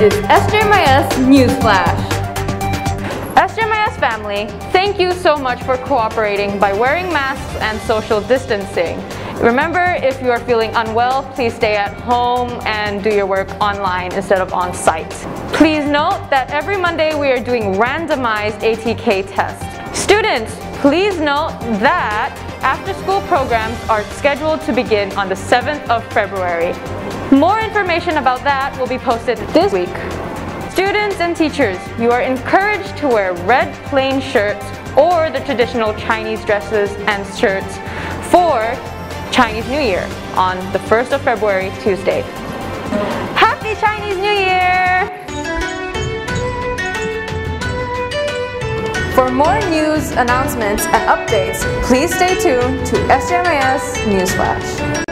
is SJMIS Newsflash. SJMIS family, thank you so much for cooperating by wearing masks and social distancing. Remember, if you are feeling unwell, please stay at home and do your work online instead of on site. Please note that every Monday we are doing randomized ATK tests. Students, please note that after-school programs are scheduled to begin on the 7th of February. More information about that will be posted this week. Students and teachers, you are encouraged to wear red plain shirts or the traditional Chinese dresses and shirts for Chinese New Year on the 1st of February, Tuesday. Happy Chinese New Year! For more news, announcements, and updates, please stay tuned to SJMIS Newsflash.